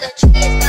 the trees.